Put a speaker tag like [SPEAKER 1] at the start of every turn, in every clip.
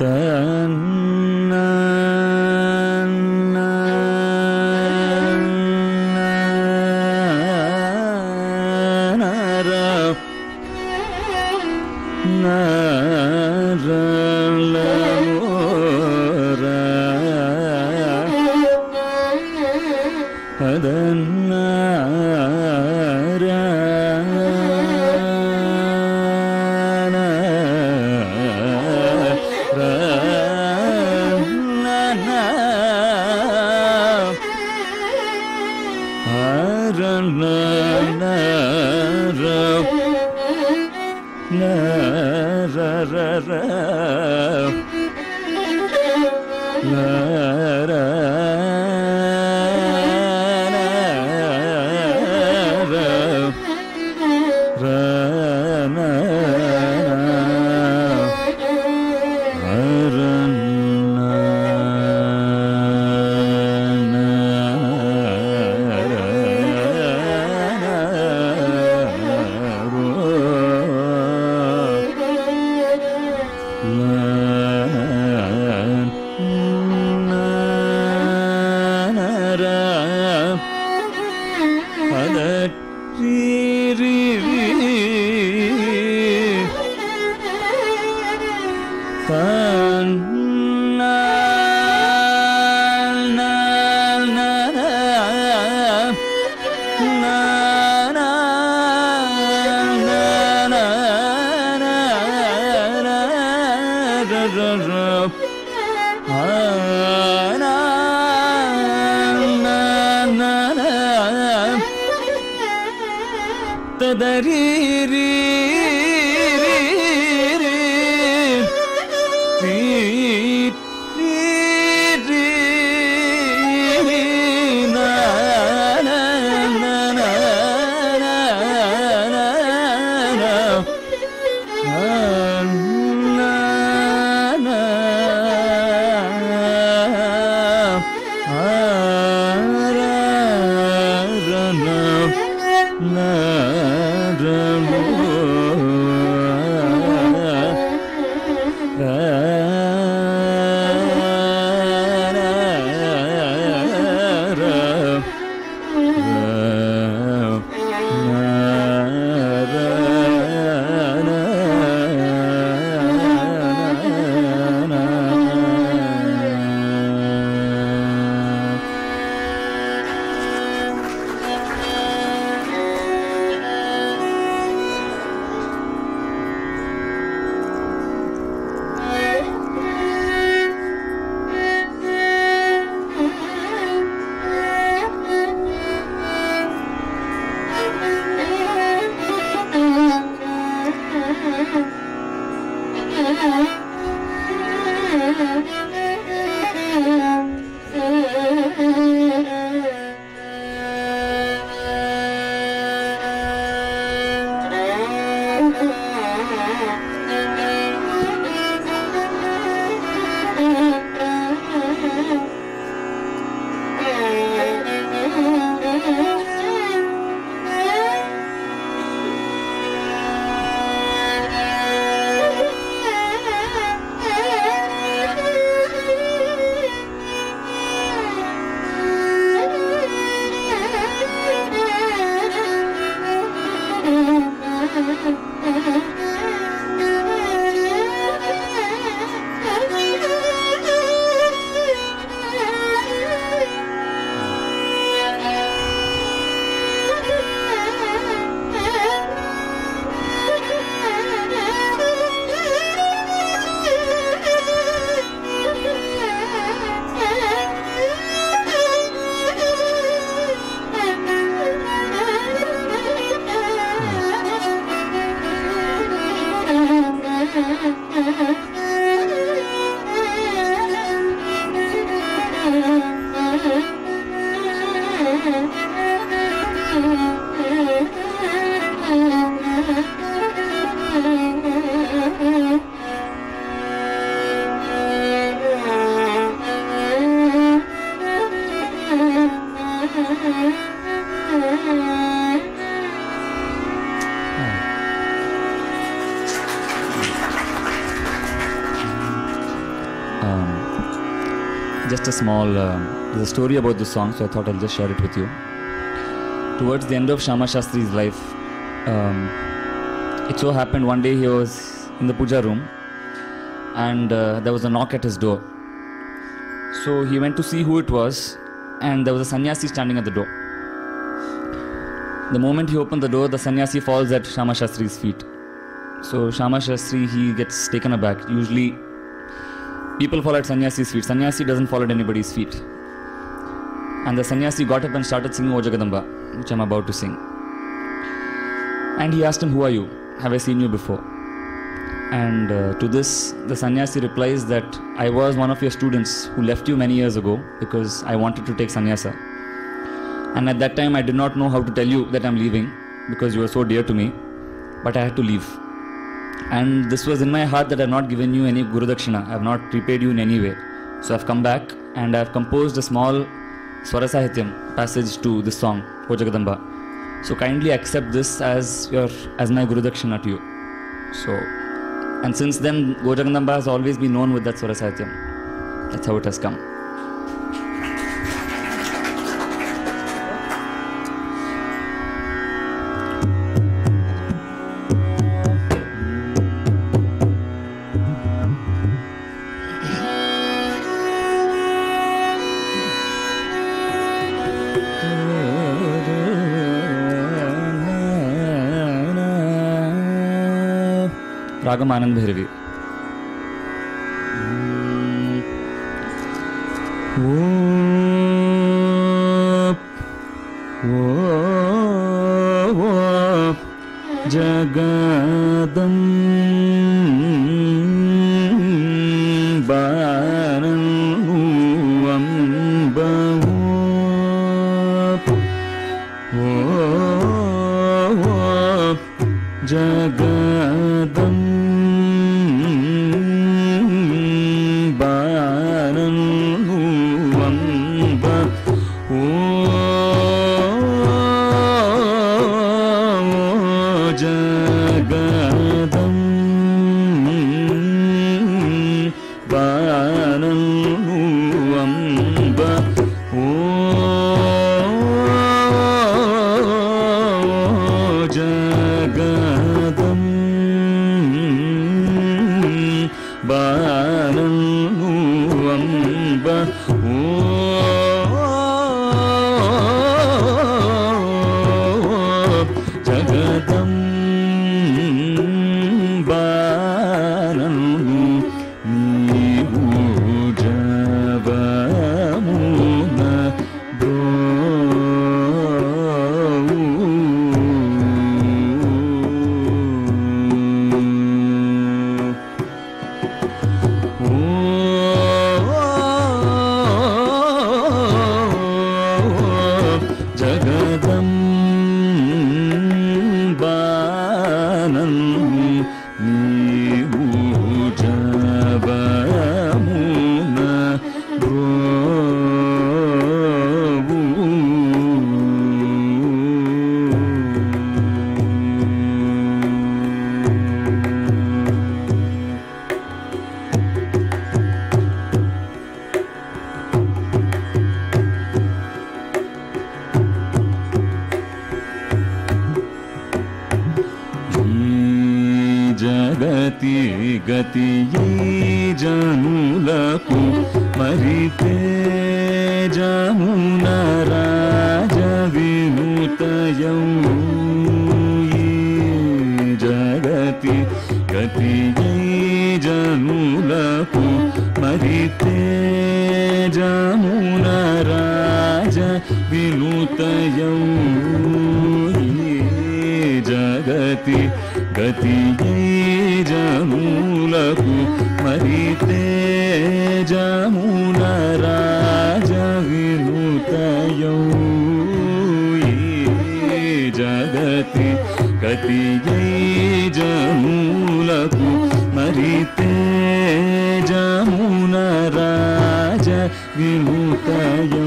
[SPEAKER 1] तन् ra ra ra ra ra fun. Small uh, there's a story about this song, so I thought I'll just share it with you. Towards the end of Shama Shastri's life, um, it so happened one day he was in the puja room and uh, there was a knock at his door. So he went to see who it was, and there was a sannyasi standing at the door. The moment he opened the door, the sannyasi falls at Shama Shastri's feet. So Shama Shastri he gets taken aback. Usually, people fall at sannyasi's feet. Sannyasi doesn't fall at anybody's feet. And the sannyasi got up and started singing O Jagadamba, which I'm about to sing. And he asked him, Who are you? Have I seen you before? And uh, to this, the sannyasi replies that I was one of your students who left you many years ago because I wanted to take sannyasa. And at that time, I did not know how to tell you that I'm leaving because you were so dear to me, but I had to leave. And this was in my heart that I've not given you any Guru Dakshina, I've not repaid you in any way. So I've come back and I've composed a small Swarasahityam passage to this song, O. So kindly accept this as your as my Guru Dakshina to you. So, and since then, O Jagadamba has always been known with that Swarasahityam. That's how it has come. मानंद भैरवी జగతి గతి జములకు మరి తేజమున రాజ వినుతయౌ ఈ జగతి గతి జములకు మరి తేజమున రాజ వినుతయౌ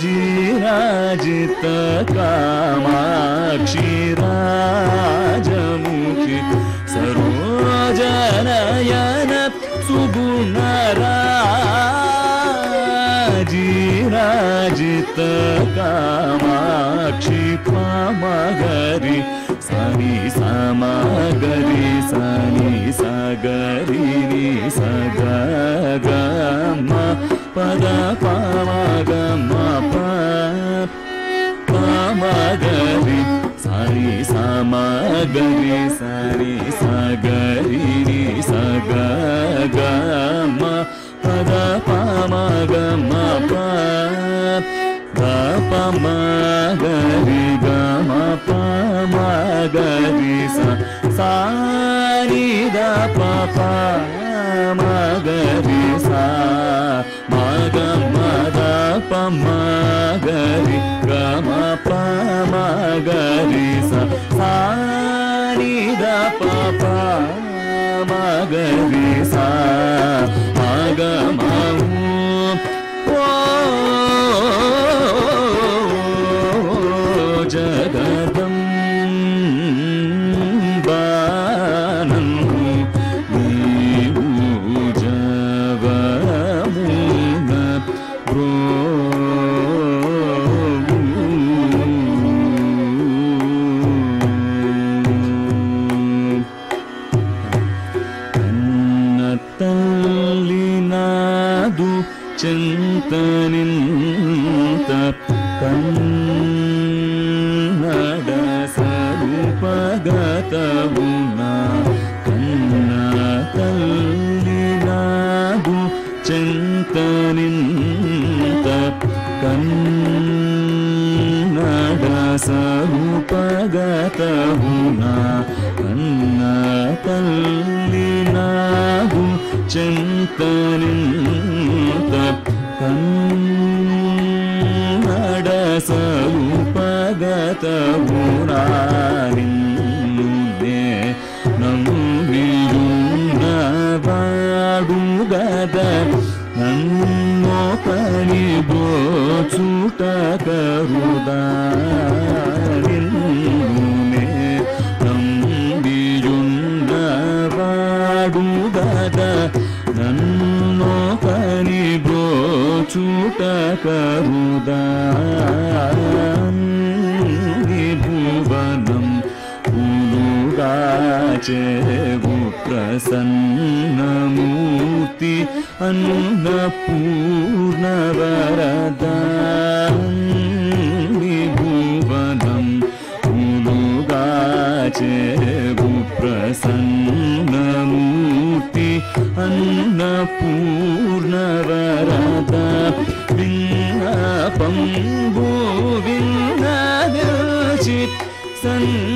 [SPEAKER 1] जिराज कक्षिरा जमुखी सरोजनयन सुगुणरा कामाक्षि पामगरि सनि समगरि सनि सगरि सग பத பாவாக பாவாகரி sorry சமகரி sorry சகரி சக பத பாமாக பமகரி கம பமகரி சாரி த ப மகரி சா సారి ద ప మగరి సా మగ మద పమగరి గమ పమగరి స సారి ನುಟ ಕರುದಾರಿಲ್ ನಂಬಿಯುಂದ ಬಾಡುದದ ನನ್ನೋ ಕನಿ ಬ್ರೋಚುಟ ಕರುದಾರಿ ಭುವನಂ ಉಲುಗಾಚೆ ಪ್ರಸನ್ನಮು अन्न पूर्णवरादा प्रसन्नभूति अन्न पूर्णराधापम् भो विचि सन्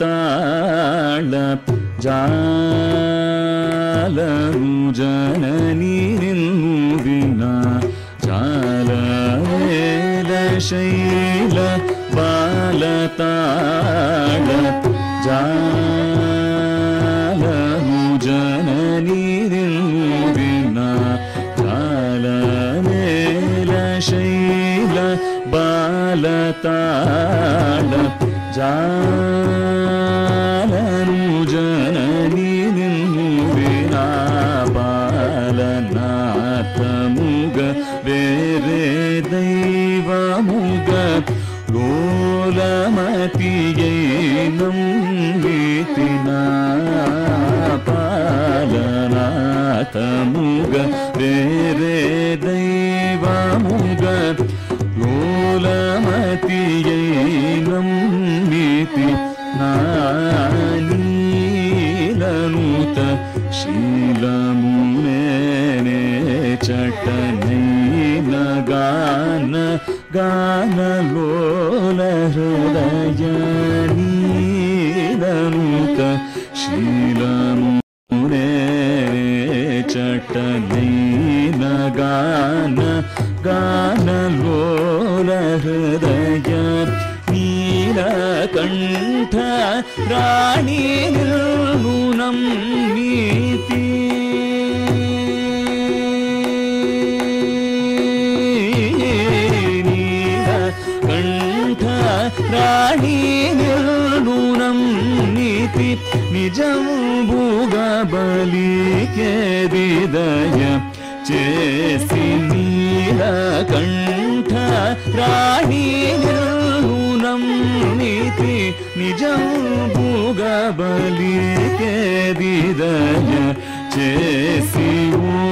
[SPEAKER 1] ತಾಳ ಜಾಲವು ಜನನಿ ನಿನ್ನ ಜಾಲ ಶೈಲ ಬಾಲ ತಾಳ ಜಾಲವು ಜನನಿ ನಿನ್ನ ಜಾಲ ಮೇಲ ಶೈಲ ಬಾಲ ತಾಳ జాలను జనని నిన్ను వినా పాలనాథముగ వేరే దైవముగ గోలమతియే నంబితినా పాలనాథముగ వేరే చటనైన గాన గానలోల హృదయ నీలనుత శీలమునే చటనైన గాన గానలోల హృదయ నీలకంఠ రాణి నిర్గుణం నిజంబుగ బలికే హృదయ చేసి నీలకంఠ రాణి నిర్గుణం నీతి నిజంబుగ బలికే హృదయ చేసి ఊ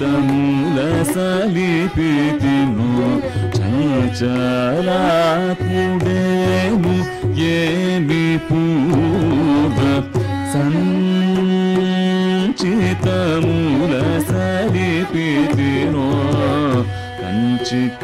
[SPEAKER 1] సంచితముల సలిపితిను చంచలాత్ముడేను ఏమి పూర్వ సంచితముల సలిపితిను కంచికామాక్షి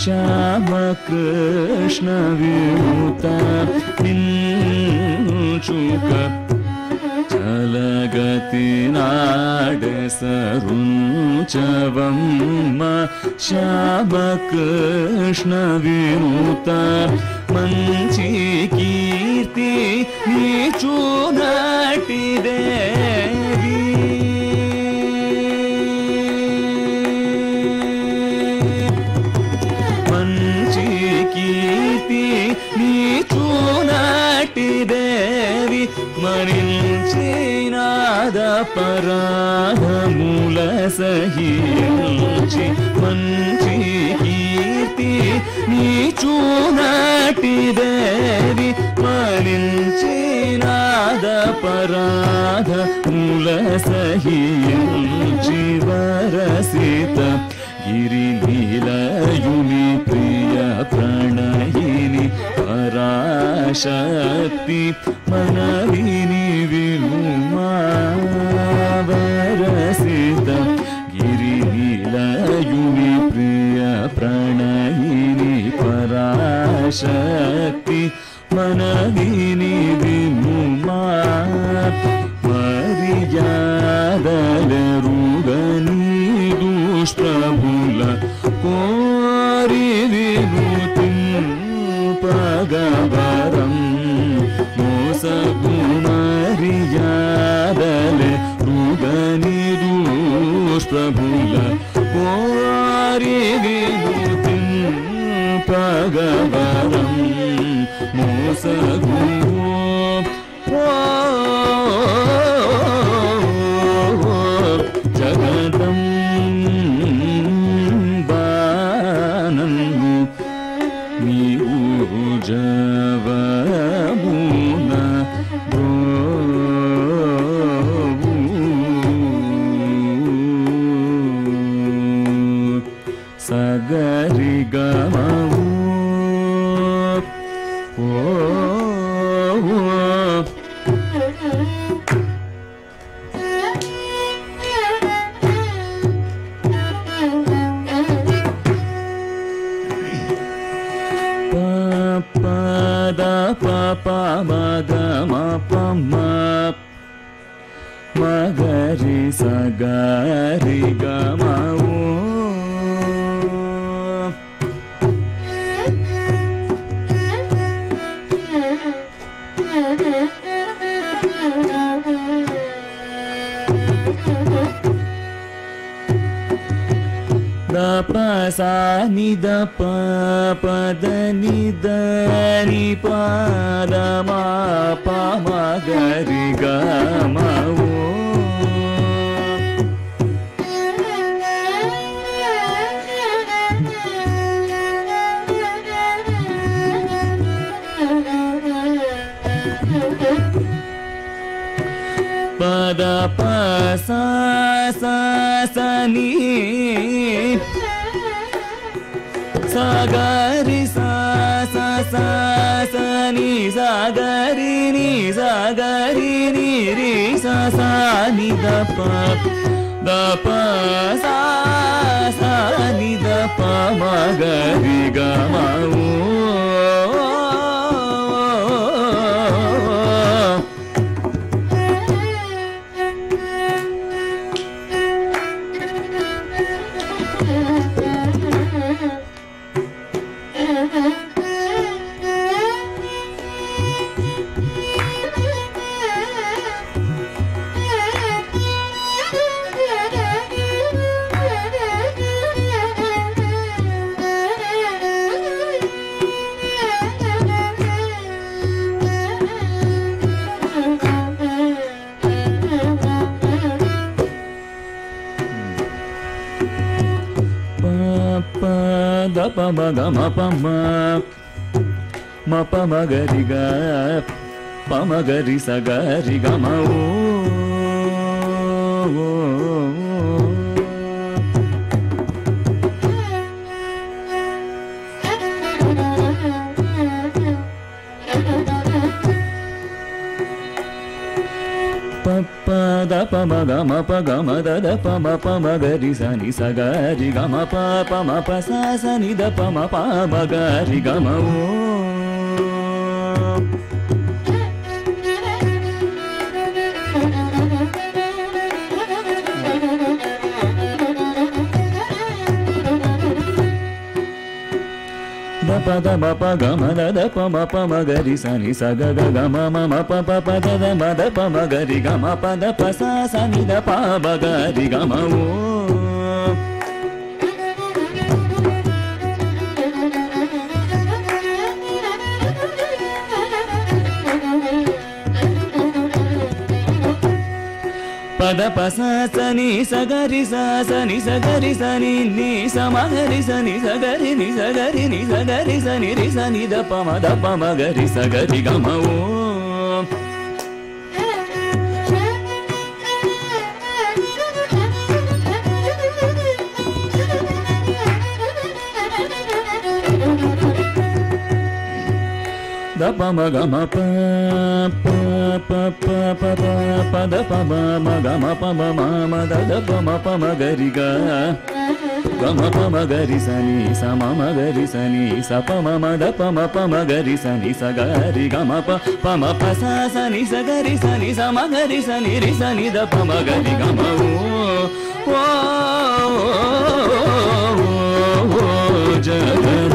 [SPEAKER 1] शावक किञ्चुक हिन्द चुगलगति नाडब श्याबक कृष्णवि पञ्ची మరించినాద పరాధముల సహించి మంచి కీర్తి నీ చూనాటి దేవి మరించినాద పరాధముల సహించి వరసిత గిరి నీలయుని ప్రియ ప్రణయిని పరాశక్తి మనవిని ಶಕ್ತಿ ಮನವಿನಿ ಬಿಮ್ಮಾ ಮರಿಯಾದಲರುಗನಿ ದುಷ್ಟಭುಲ ಕೋರಿವಿನು ತಿಂಪಗಬರಂ ಮೋಸಗುಣರಿಯಾದಲೆ ರುಗನಿ ದುಷ್ಟಭುಲ ಕೋರಿವಿನು பகவரம் மோசகுவோ ని సా గ రి ని సా సా సా ని ద ప ద ప సా సా ని ద ప మ గ రి గ మ ఓ గ మ ప మ మ ప గ రి గ ప ఓ, పమ గమ ప గమ దద పమ పమ గరి సని సగరి గమ ప పమ ప సని ద పమ పమ గరి గమ ఓ ద మ ప గ మ ద ద ప మ ప మ గ రి స ని స గ గ గ మ మ మ ప ప ప ద ద మ ద ప మ గ రి గ మ ప ద ప స స ని ద ప బ గ రి గ మ ఓ పద పస సని సగరి సని సగరి సని ని సమగరి సని సగరి ని సగరి ని సగరి సని రి సని ద పమ ద పమ గరి సగరి గమ ఓ పమ గమ ప ప ప ప ప ప ప ద పమ మ గమ పమ మ మ ద ద పమ పమ గరి గ గమ పమ గరి సని స మమ గరి సని స పమ మ ద పమ పమ గరి సని స గరి గమ ప పమ ప స సని స గరి సని స మ గరి సని రి సని ద పమ గరి గమ ఓ ఓ ఓ ఓ జగద